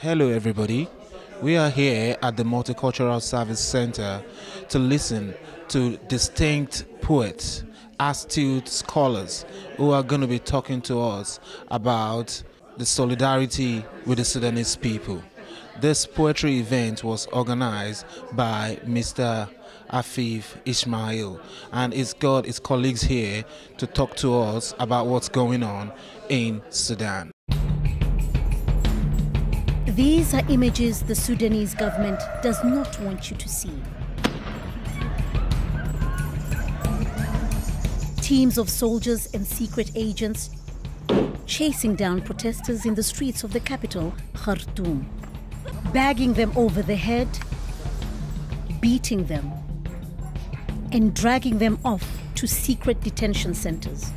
Hello, everybody. We are here at the Multicultural Service Center to listen to distinct poets, astute scholars who are going to be talking to us about the solidarity with the Sudanese people. This poetry event was organized by Mr. Afif Ismail and he's got his colleagues here to talk to us about what's going on in Sudan. These are images the Sudanese government does not want you to see. Teams of soldiers and secret agents chasing down protesters in the streets of the capital, Khartoum, bagging them over the head, beating them, and dragging them off to secret detention centers,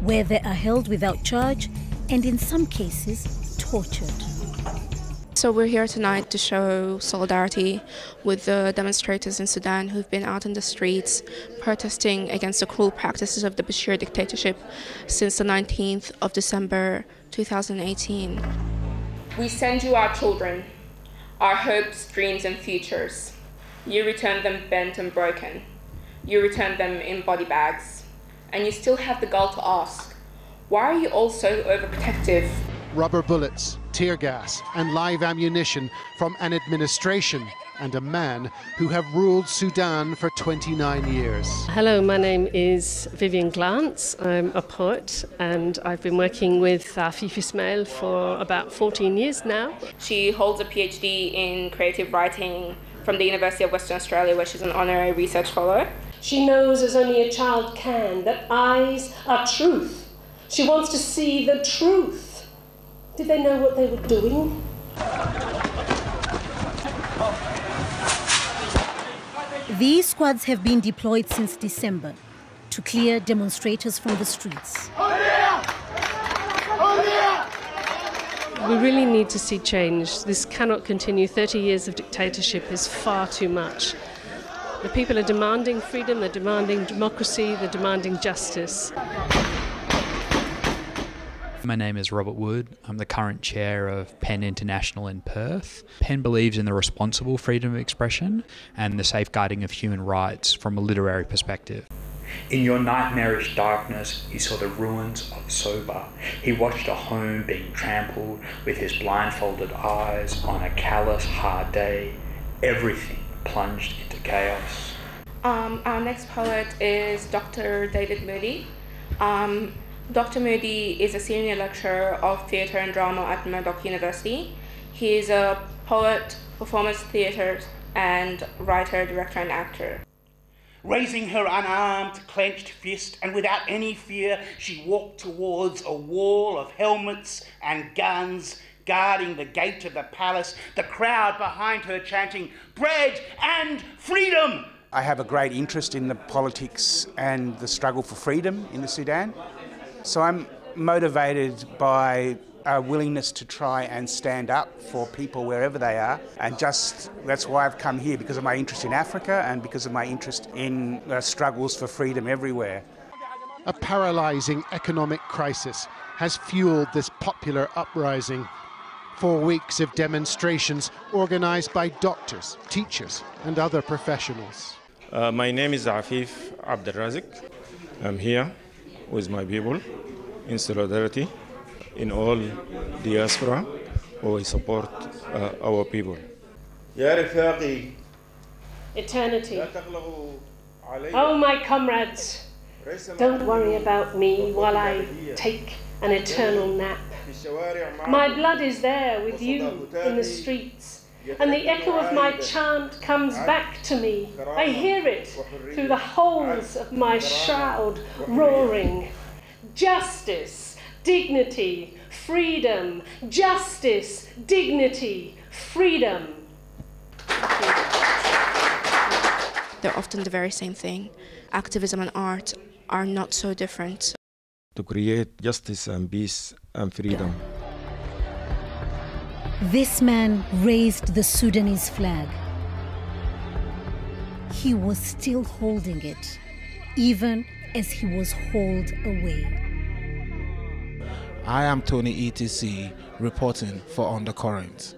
where they are held without charge and, in some cases, tortured. So we're here tonight to show solidarity with the demonstrators in Sudan who've been out in the streets protesting against the cruel practices of the Bashir dictatorship since the 19th of December 2018. We send you our children, our hopes, dreams, and futures. You return them bent and broken. You return them in body bags. And you still have the gall to ask, why are you all so overprotective? rubber bullets, tear gas, and live ammunition from an administration and a man who have ruled Sudan for 29 years. Hello, my name is Vivienne Glance. I'm a poet and I've been working with uh, Afif Ismail for about 14 years now. She holds a PhD in creative writing from the University of Western Australia, where she's an honorary research fellow. She knows, as only a child can, that eyes are truth. She wants to see the truth. Did they know what they were doing? These squads have been deployed since December to clear demonstrators from the streets. We really need to see change. This cannot continue. 30 years of dictatorship is far too much. The people are demanding freedom, they're demanding democracy, they're demanding justice. My name is Robert Wood. I'm the current chair of PEN International in Perth. PEN believes in the responsible freedom of expression and the safeguarding of human rights from a literary perspective. In your nightmarish darkness, he saw the ruins of Soba. He watched a home being trampled with his blindfolded eyes on a callous, hard day. Everything plunged into chaos. Um, our next poet is Dr. David Moody. Um, Dr. Moody is a senior lecturer of theatre and drama at Murdoch University. He is a poet, performance theatre, and writer, director, and actor. Raising her unarmed, clenched fist, and without any fear, she walked towards a wall of helmets and guns guarding the gate of the palace, the crowd behind her chanting, Bread and freedom! I have a great interest in the politics and the struggle for freedom in the Sudan. So I'm motivated by a willingness to try and stand up for people wherever they are. And just that's why I've come here because of my interest in Africa and because of my interest in uh, struggles for freedom everywhere. A paralysing economic crisis has fueled this popular uprising. Four weeks of demonstrations organised by doctors, teachers, and other professionals. Uh, my name is Afif Abdelrazik. I'm here with my people in solidarity in all diaspora we support uh, our people. Eternity. Oh, my comrades, don't worry about me while I take an eternal nap. My blood is there with you in the streets and the echo of my chant comes back to me. I hear it through the holes of my shroud, roaring. Justice, dignity, freedom. Justice, dignity, freedom. They're often the very same thing. Activism and art are not so different. To create justice and peace and freedom. This man raised the Sudanese flag. He was still holding it, even as he was hauled away. I am Tony ETC reporting for Undercurrent.